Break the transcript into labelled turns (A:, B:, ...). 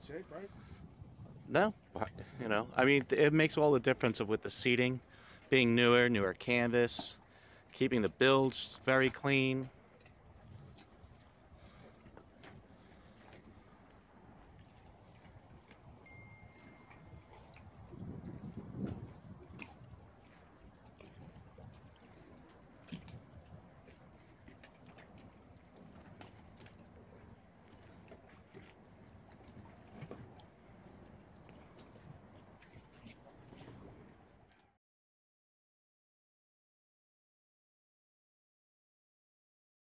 A: bad shape, right?
B: No, you know, I mean, it makes all the difference of with the seating being newer, newer canvas, keeping the bilge very clean.